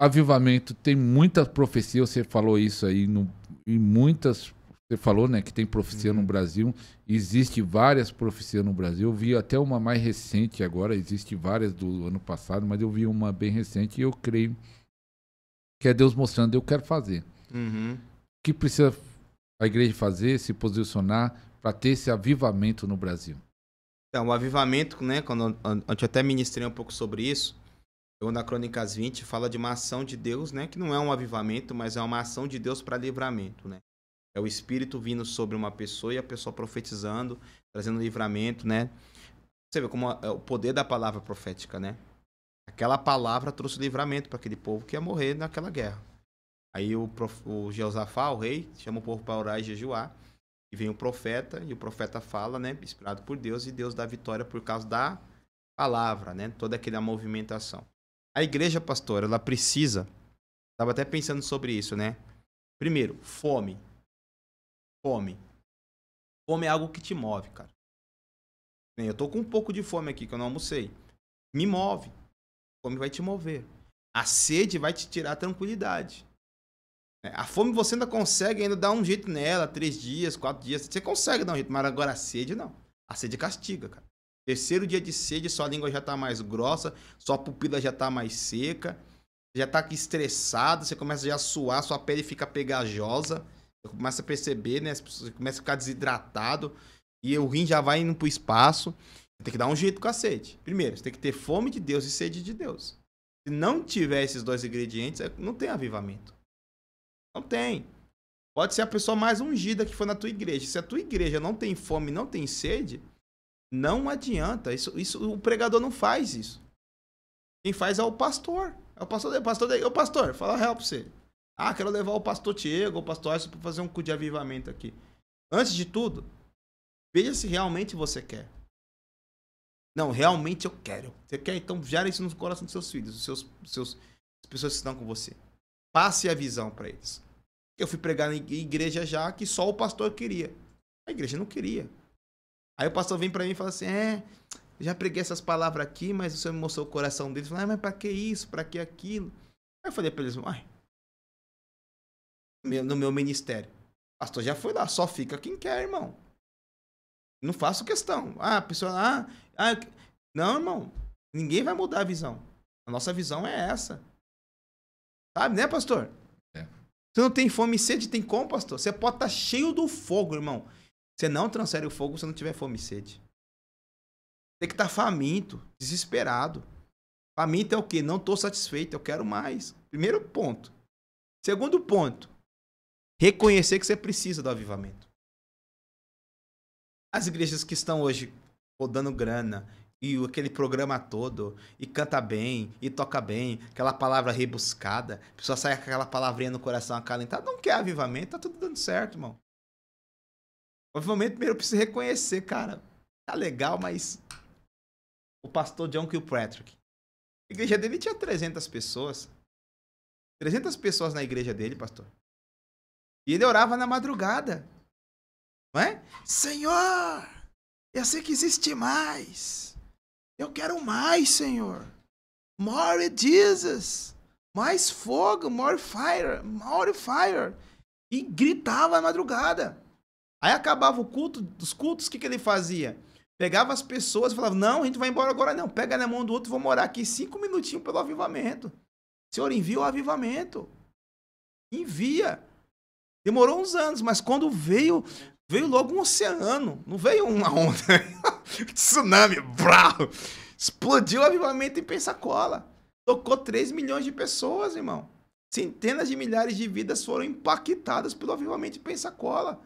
avivamento tem muita profecia, você falou isso aí, no, em muitas. Você falou, né, que tem profecia uhum. no Brasil. Existe várias profecias no Brasil. Eu vi até uma mais recente agora, existe várias do ano passado, mas eu vi uma bem recente e eu creio que é Deus mostrando, eu quero fazer. Uhum. O que precisa a igreja fazer, se posicionar para ter esse avivamento no Brasil? Então, o avivamento, né, quando eu até ministrei um pouco sobre isso, eu na Crônicas 20 fala de uma ação de Deus, né, que não é um avivamento, mas é uma ação de Deus para livramento, né? É o espírito vindo sobre uma pessoa e a pessoa profetizando, trazendo livramento, né? Você vê como é o poder da palavra profética, né? Aquela palavra trouxe livramento para aquele povo que ia morrer naquela guerra. Aí o, prof, o o rei, chama o povo para orar e jejuar. E vem o profeta, e o profeta fala, né? Inspirado por Deus, e Deus dá vitória por causa da palavra, né? Toda aquela movimentação. A igreja, pastor, ela precisa. Estava até pensando sobre isso, né? Primeiro, fome. Fome. Fome é algo que te move, cara. Eu tô com um pouco de fome aqui, que eu não almocei. Me move. Fome vai te mover. A sede vai te tirar a tranquilidade. É, a fome você ainda consegue ainda dar um jeito nela, três dias, quatro dias. Você consegue dar um jeito, mas agora a sede não. A sede castiga, cara. Terceiro dia de sede, sua língua já tá mais grossa, sua pupila já tá mais seca, já tá estressado, você começa já a suar, sua pele fica pegajosa, você começa a perceber, né? Você começa a ficar desidratado e o rim já vai indo pro espaço. Você tem que dar um jeito com a sede. Primeiro, você tem que ter fome de Deus e sede de Deus. Se não tiver esses dois ingredientes, é, não tem avivamento. Não tem. Pode ser a pessoa mais ungida que for na tua igreja. Se a tua igreja não tem fome, não tem sede, não adianta. Isso, isso, o pregador não faz isso. Quem faz é o pastor. É o pastor, o pastor, o pastor, fala real pra você. Ah, quero levar o pastor Diego, o pastor Alisson para fazer um cu de avivamento aqui. Antes de tudo, veja se realmente você quer. Não, realmente eu quero. Você quer, então gera isso no coração dos seus filhos, dos seus, dos seus, pessoas que estão com você. Passe a visão para eles. Eu fui pregar em igreja já que só o pastor queria. A igreja não queria. Aí o pastor vem para mim e fala assim: É, já preguei essas palavras aqui, mas o senhor me mostrou o coração deles. Falei, ah, mas para que isso? Para que aquilo? Aí eu falei para eles: Uai, no meu ministério. Pastor já foi lá, só fica quem quer, irmão. Não faço questão. Ah, a pessoa. Ah, ah, não, irmão. Ninguém vai mudar a visão. A nossa visão é essa. Sabe, né, pastor? É. Você não tem fome e sede, tem como, pastor? Você pode estar tá cheio do fogo, irmão. Você não transfere o fogo se não tiver fome e sede. Tem que estar tá faminto, desesperado. Faminto é o quê? Não estou satisfeito, eu quero mais. Primeiro ponto. Segundo ponto, reconhecer que você precisa do avivamento. As igrejas que estão hoje rodando grana, e aquele programa todo, e canta bem, e toca bem, aquela palavra rebuscada, a pessoa sai com aquela palavrinha no coração acalentada, não quer avivamento, tá tudo dando certo, irmão. Avivamento primeiro precisa reconhecer, cara, tá legal, mas o pastor John Kilpatrick, a igreja dele tinha 300 pessoas, 300 pessoas na igreja dele, pastor. E ele orava na madrugada, não é? Senhor, eu sei que existe mais. Eu quero mais, Senhor. More Jesus. Mais fogo, more fire, more fire. E gritava na madrugada. Aí acabava o culto, dos cultos, o que, que ele fazia? Pegava as pessoas e falava: Não, a gente vai embora agora, não. Pega na mão do outro vou morar aqui cinco minutinhos pelo avivamento. Senhor, envia o avivamento. Envia. Demorou uns anos, mas quando veio, veio logo um oceano. Não veio uma onda. Tsunami! Explodiu o avivamento em Pensacola. Tocou 3 milhões de pessoas, irmão. Centenas de milhares de vidas foram impactadas pelo avivamento em Pensacola.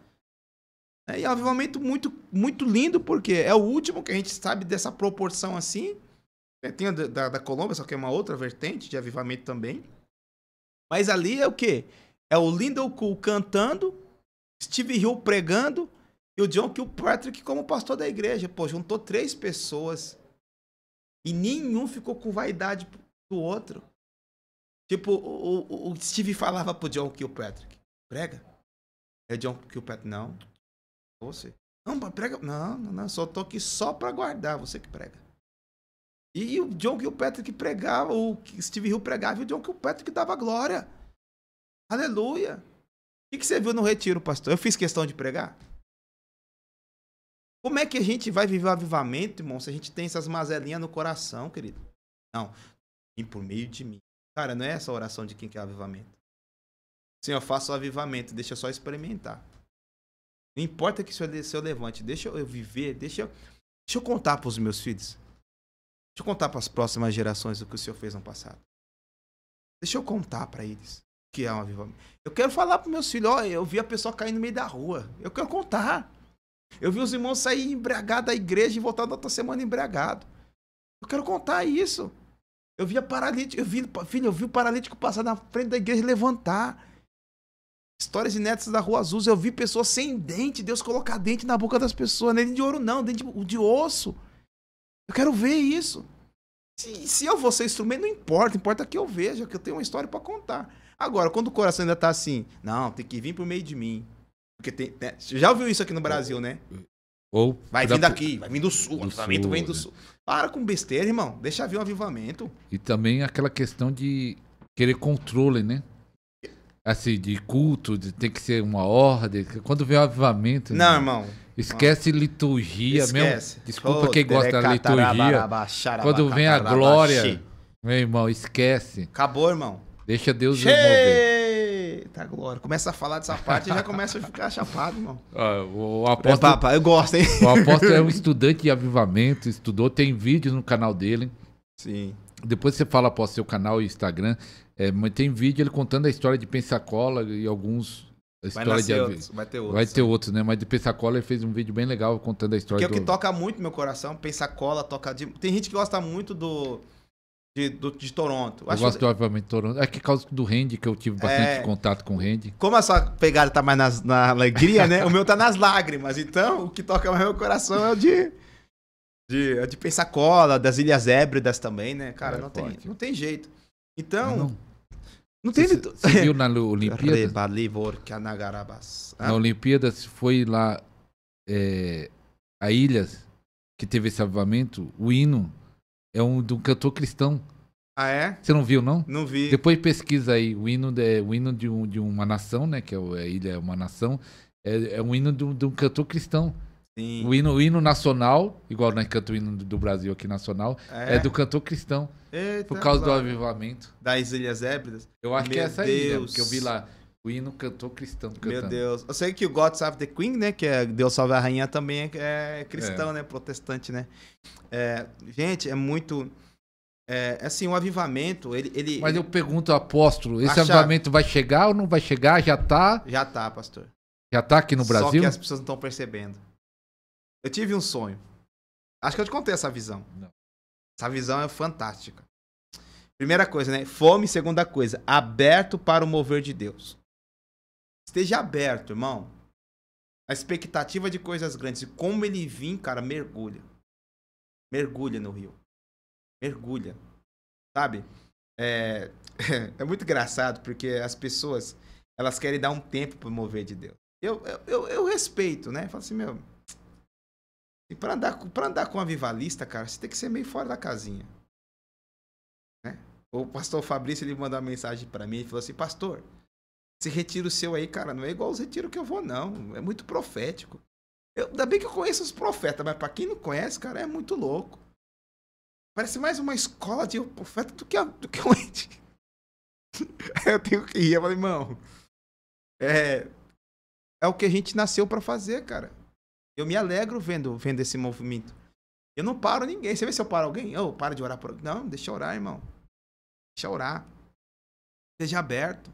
É, e um avivamento muito, muito lindo, porque é o último que a gente sabe dessa proporção assim. É, tem a da, da Colômbia, só que é uma outra vertente de avivamento também. Mas ali é o quê? É o Lyndon Cool cantando, Steve Hill pregando e o John Kilpatrick como pastor da igreja. Pô, juntou três pessoas. E nenhum ficou com vaidade do outro. Tipo, o, o, o Steve falava pro John Kilpatrick: prega. É John Kilpatrick, não. Você. Não, prega. Não, não, não. Só tô aqui só pra guardar. Você que prega. E o John Kilpatrick pregava, o Steve Hill pregava e o John Kilpatrick dava glória. Aleluia. O que você viu no retiro, pastor? Eu fiz questão de pregar? Como é que a gente vai viver o avivamento, irmão, se a gente tem essas mazelinhas no coração, querido? Não. Vim por meio de mim. Cara, não é essa a oração de quem quer avivamento. Senhor, eu faço o avivamento, deixa eu só experimentar. Não importa que se eu, levante, deixa eu viver, deixa eu, deixa eu contar para os meus filhos. Deixa eu contar para as próximas gerações o que o Senhor fez no passado. Deixa eu contar para eles o que é um avivamento. Eu quero falar para meus filhos, ó, eu vi a pessoa cair no meio da rua. Eu quero contar. Eu vi os irmãos sair embriagados da igreja e voltar da outra semana embriagado. Eu quero contar isso. Eu vi a paralítico, eu vi, filho, eu vi o paralítico passar na frente da igreja e levantar. Histórias inéditas da Rua Azul, eu vi pessoas sem dente, Deus colocar dente na boca das pessoas, nem de ouro não, dente de, de osso. Eu quero ver isso. Se, se eu vou ser instrumento, não importa, importa que eu veja, que eu tenho uma história para contar. Agora, quando o coração ainda tá assim, não, tem que vir por meio de mim. Porque tem. Né? Você já ouviu isso aqui no Brasil, né? Ou vai vir daqui, vai vir do sul, do avivamento sul, vem do né? sul. Para com besteira, irmão. Deixa vir um avivamento. E também aquela questão de querer controle, né? Assim, de culto, de ter que ser uma ordem. Quando vem o avivamento. Não, né? irmão. Esquece liturgia Esquece. mesmo. Desculpa oh, quem gosta da liturgia. Quando vem a glória, meu irmão, esquece. Acabou, irmão. Deixa Deus resolver. Eita glória. Começa a falar dessa parte e já começa a ficar chapado, irmão. Ah, o apóstolo, é, papai, eu gosto, hein? O apóstolo é um estudante de avivamento, estudou, tem vídeos no canal dele. Sim. Depois você fala após seu canal e Instagram. É, mas tem vídeo ele contando a história de Pensacola e alguns. A história vai, de... outros, vai ter outros. Vai ter outros, né? Mas de Pensacola ele fez um vídeo bem legal contando a história. Que é o que toca muito meu coração. Pensacola toca. De... Tem gente que gosta muito do de, do, de Toronto. Eu Acho gosto que... do avivamento de Toronto. É que causa do Randy, que eu tive bastante é... contato com o Randy. Como a sua pegada tá mais nas, na alegria, né? o meu tá nas lágrimas. Então, o que toca mais meu coração é o de. De, é de Pensacola, das Ilhas Hébridas também, né? Cara, é, não, tem, não tem jeito. Então. Não, não tem. Você, você viu na Olimpíada? na Olimpíada, foi lá é, a Ilhas, que teve esse avivamento, o hino é um do cantor cristão. Ah, é? Você não viu, não? Não vi. Depois pesquisa aí. O hino, de, o hino de, um, de uma nação, né? Que é a ilha é uma nação. É, é um hino de um, de um cantor cristão. Sim. O hino, o hino nacional, igual nós cantamos o hino do Brasil aqui nacional, é, é do cantor cristão. Eita, por causa do avivamento. Das Ilhas Hébridas? Eu acho Meu que é essa aí, né? Porque eu vi lá. O hino cantor cristão cantando. Meu Deus. Eu sei que o God Save the Queen, né? Que é Deus Salve a Rainha, também é, é cristão, é. né? Protestante, né? É, gente, é muito... É, assim, o avivamento, ele... ele Mas eu pergunto ao apóstolo, esse avivamento vai chegar ou não vai chegar? Já tá? Já tá, pastor. Já tá aqui no Brasil? Só que as pessoas não estão percebendo. Eu tive um sonho. Acho que eu te contei essa visão. Não. Essa visão é fantástica. Primeira coisa, né? Fome. Segunda coisa, aberto para o mover de Deus. Esteja aberto, irmão. A expectativa de coisas grandes. E como ele vir, cara, mergulha. Mergulha no rio. Mergulha. Sabe? É, é muito engraçado porque as pessoas elas querem dar um tempo para mover de Deus. Eu, eu, eu, respeito, né? Falo assim, meu. E para andar, pra andar com um avivalista, cara, você tem que ser meio fora da casinha. Né? O pastor Fabrício ele mandou uma mensagem para mim e falou assim: Pastor, esse retiro seu aí, cara, não é igual os retiros que eu vou, não. É muito profético. Eu, ainda bem que eu conheço os profetas, mas para quem não conhece, cara, é muito louco. Parece mais uma escola de profeta do que, a, do que um Eu tenho que ir. Eu falei, irmão, é, é o que a gente nasceu para fazer, cara. Eu me alegro vendo, vendo esse movimento. Eu não paro ninguém. Você vê se eu paro alguém? Eu paro de orar por Não, deixa eu orar, irmão. Deixa eu orar. Seja aberto.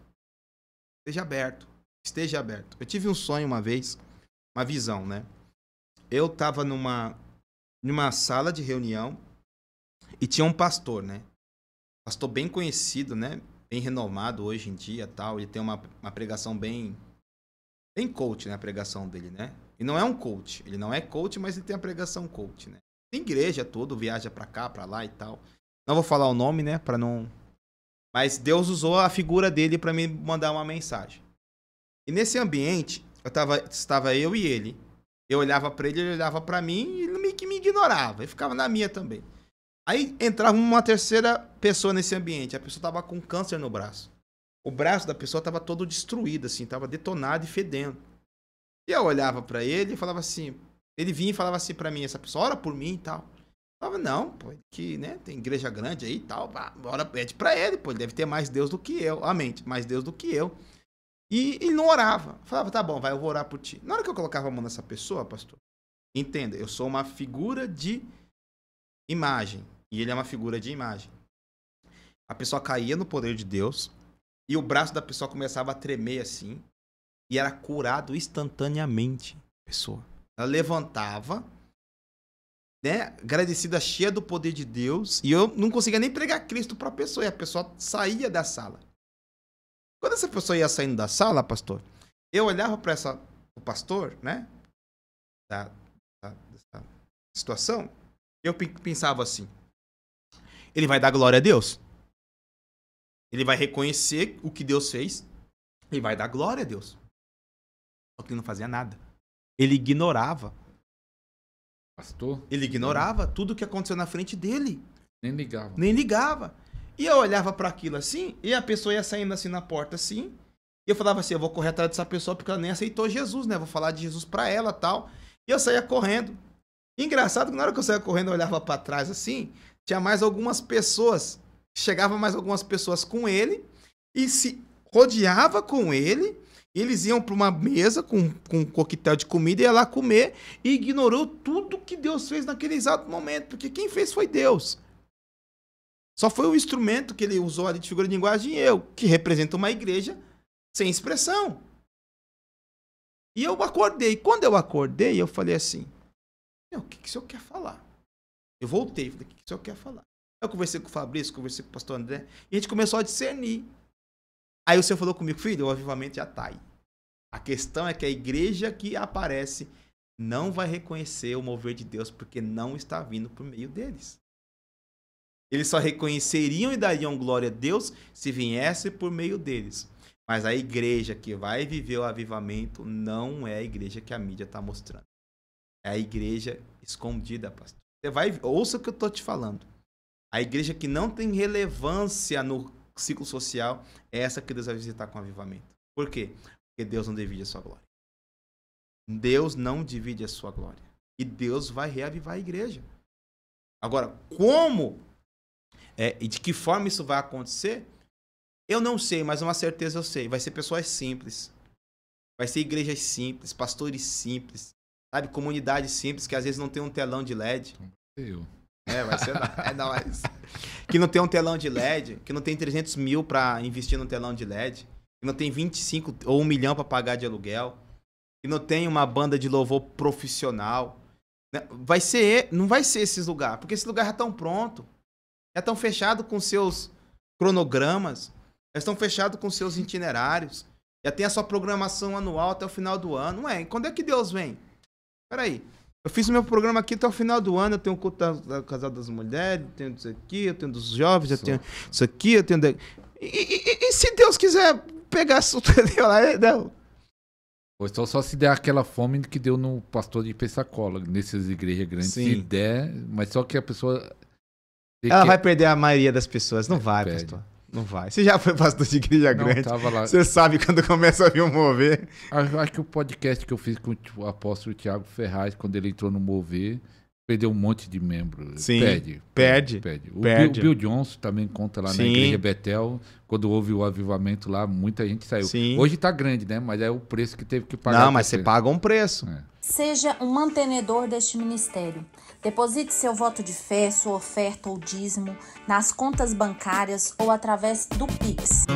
Esteja aberto. Esteja aberto. Eu tive um sonho uma vez, uma visão, né? Eu tava numa, numa sala de reunião e tinha um pastor, né? Pastor bem conhecido, né? Bem renomado hoje em dia tal. Ele tem uma, uma pregação bem. Bem coach, né? A pregação dele, né? E não é um coach. Ele não é coach, mas ele tem a pregação coach, né? Tem igreja todo, viaja pra cá, pra lá e tal. Não vou falar o nome, né? Pra não mas Deus usou a figura dele para me mandar uma mensagem. E nesse ambiente, eu tava, estava eu e ele. Eu olhava para ele, ele olhava para mim e ele meio que me ignorava. Ele ficava na minha também. Aí entrava uma terceira pessoa nesse ambiente. A pessoa tava com câncer no braço. O braço da pessoa tava todo destruído, assim, tava detonado e fedendo. E eu olhava para ele e falava assim. Ele vinha e falava assim para mim, essa pessoa, ora por mim e tal. Eu falava, não, pô, que, né, tem igreja grande aí e tal, ora, pede pra ele, pô, ele deve ter mais Deus do que eu, a mente, mais Deus do que eu. E ele não orava. Eu falava, tá bom, vai, eu vou orar por ti. Na hora que eu colocava a mão nessa pessoa, pastor, entenda, eu sou uma figura de imagem. E ele é uma figura de imagem. A pessoa caía no poder de Deus e o braço da pessoa começava a tremer assim e era curado instantaneamente. Pessoa. Ela levantava, né, agradecida, cheia do poder de Deus, e eu não conseguia nem pregar Cristo para a pessoa, e a pessoa saía da sala. Quando essa pessoa ia saindo da sala, pastor, eu olhava para essa o pastor, né, da, da, dessa situação, eu pensava assim: ele vai dar glória a Deus. Ele vai reconhecer o que Deus fez e vai dar glória a Deus. Só que ele não fazia nada. Ele ignorava. Pastor? Ele ignorava tudo o que aconteceu na frente dele. Nem ligava. Nem ligava. E eu olhava para aquilo assim, e a pessoa ia saindo assim na porta assim, e eu falava assim, eu vou correr atrás dessa pessoa porque ela nem aceitou Jesus, né? Vou falar de Jesus para ela, tal. E eu saía correndo. engraçado que na hora que eu saía correndo, eu olhava para trás assim, tinha mais algumas pessoas, chegava mais algumas pessoas com ele e se rodeava com ele. Eles iam para uma mesa com, com um coquetel de comida ia lá comer e ignorou tudo que Deus fez naquele exato momento, porque quem fez foi Deus. Só foi o instrumento que ele usou ali de figura de linguagem eu, que representa uma igreja sem expressão. E eu acordei. Quando eu acordei, eu falei assim: o que, que o senhor quer falar? Eu voltei, falei, o que o senhor quer falar? Eu conversei com o Fabrício, conversei com o pastor André, e a gente começou a discernir. Aí o senhor falou comigo, filho, o avivamento já está aí. A questão é que a igreja que aparece não vai reconhecer o mover de Deus porque não está vindo por meio deles. Eles só reconheceriam e dariam glória a Deus se viesse por meio deles. Mas a igreja que vai viver o avivamento não é a igreja que a mídia está mostrando. É a igreja escondida, pastor. Você vai, ouça o que eu tô te falando. A igreja que não tem relevância no ciclo social é essa que Deus vai visitar com avivamento. Por quê? Porque Deus não divide a sua glória. Deus não divide a sua glória. E Deus vai reavivar a igreja. Agora, como é, e de que forma isso vai acontecer? Eu não sei, mas uma certeza eu sei. Vai ser pessoas simples. Vai ser igrejas simples, pastores simples, Sabe, comunidade simples que às vezes não tem um telão de LED. Eu. É, vai ser é nóis. Que não tem um telão de LED, que não tem 300 mil para investir no telão de LED, que não tem 25 ou 1 milhão para pagar de aluguel, que não tem uma banda de louvor profissional. Né? Vai ser, não vai ser esses lugares, porque esse lugar já estão pronto. Já estão fechados com seus cronogramas, já estão fechados com seus itinerários, já tem a sua programação anual até o final do ano. Ué, quando é que Deus vem? Peraí. Eu fiz meu programa aqui até o final do ano. Eu tenho o culto da, casal das mulheres, eu tenho isso aqui, eu tenho dos jovens, eu tenho isso aqui, eu tenho. E, e, e, se Deus quiser pegar assunto lá, não. Pois só, só se der aquela fome que deu no pastor de Pensacola, nessas igrejas grandes. Sim. Se der, mas só que a pessoa. Ela que... vai perder a maioria das pessoas. Não vai, pastor. Não vai. Você já foi pastor de igreja não, grande. Tava lá. Você sabe quando começa a vir um mover. Acho, acho que o podcast que eu fiz com o apóstolo Tiago Ferraz, quando ele entrou no mover, perdeu um monte de membros. Sim. Perde. Perde. Perde. O perde. Bill, Bill Johnson também conta lá Sim. na igreja Betel. Quando houve o avivamento lá, muita gente saiu. Sim. Hoje tá grande, né? Mas é o preço que teve que pagar. Não, mas você paga um preço. É. Seja um mantenedor deste ministério. Deposite seu voto de fé, sua oferta ou dízimo nas contas bancárias ou através do Pix.